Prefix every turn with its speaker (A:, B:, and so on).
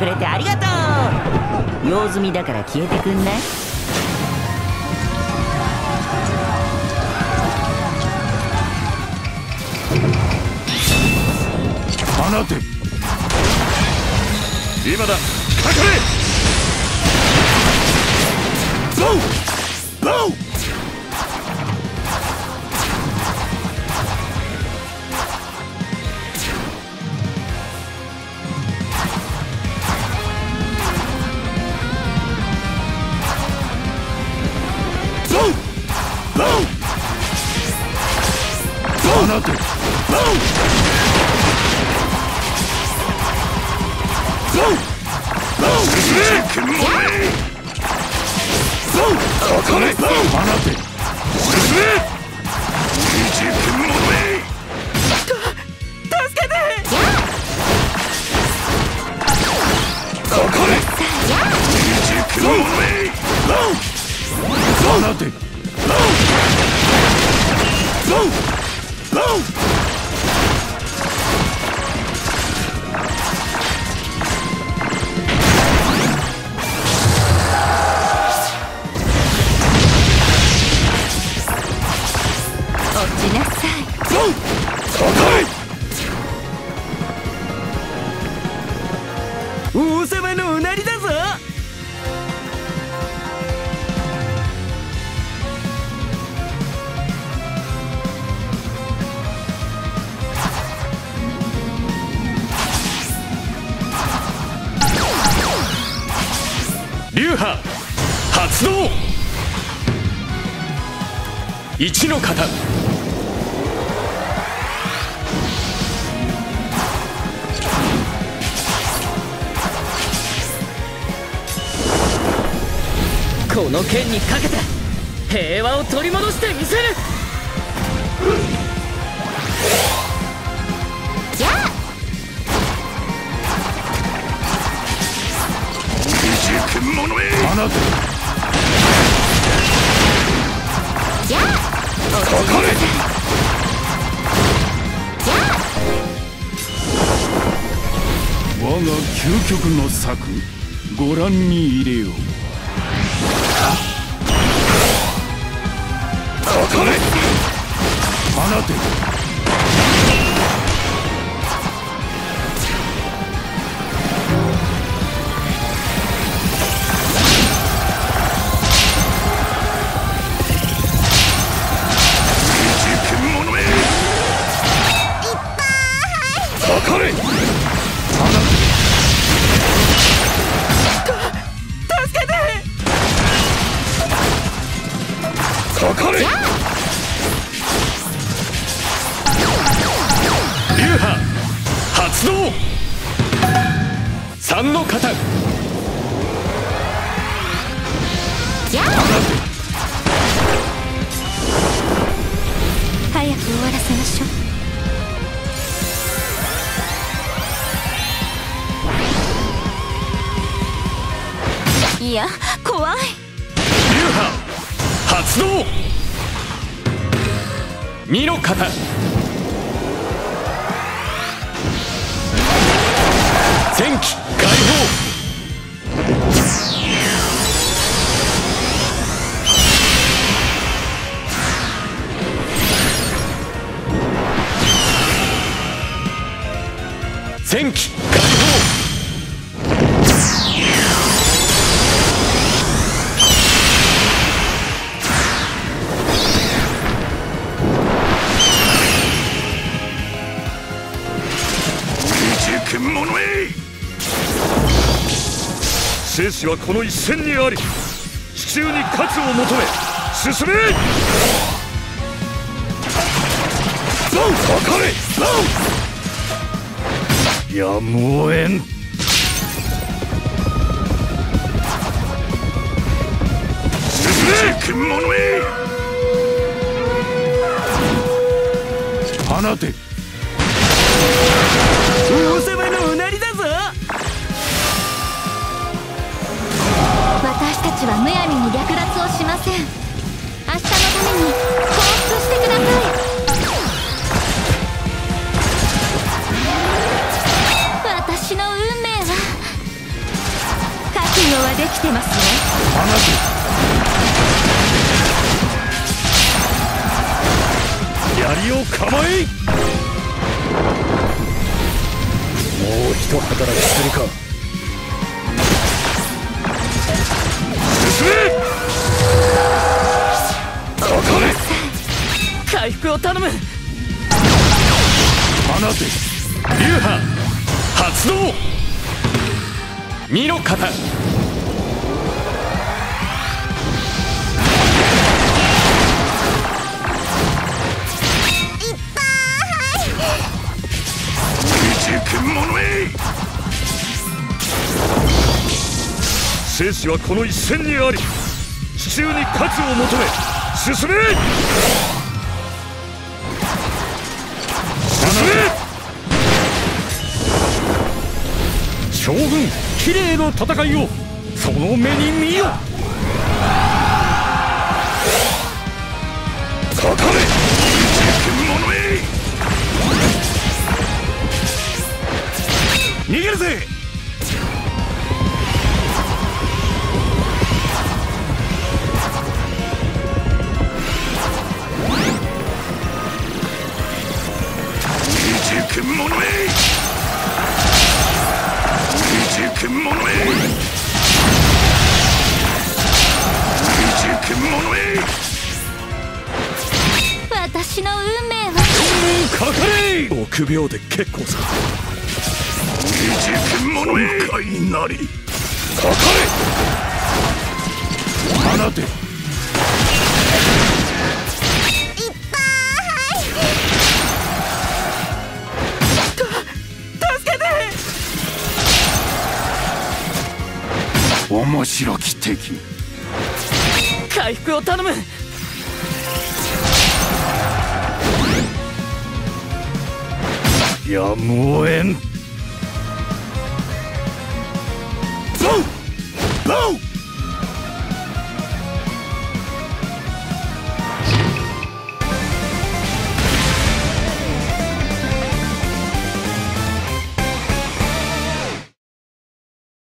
A: くれてありがとう。用済みだから消えてくんない？
B: 放て。今だ。かかれ。放て。ボウ
A: Boom!
B: 流派発動一の型。
A: この剣にかけて平和を取り戻してみせる。
C: じゃ
B: 放て
C: じゃあ
B: かかれ
C: じゃあ
B: 我が究極の策ご覧に入れよう。かかれ放てかかれ流派。発動。三の型。
C: 早く終わらせましょう。いや怖い。
B: 流派発動。二の型前期解放。前期。生死はこの一戦にあり地中に勝つを求め進め!ゾウかかれ!ゾウやむをえん。進め!放て。
C: はむやみに略奪をしません。明日のために降伏してください私の運命はできてますよ
B: 槍を構えもう一働きするか
A: 回復を頼む。
B: 放て。流派。発動。生死はこの一戦にあり地中に勝つを求め進め
D: 将軍綺麗の戦いをその目に見よ。
B: かかれ逃げるぜ。臆病で結構さ。一君者め深いなりかかれ放て。面白き敵
A: 回復を頼む
B: やむをえん。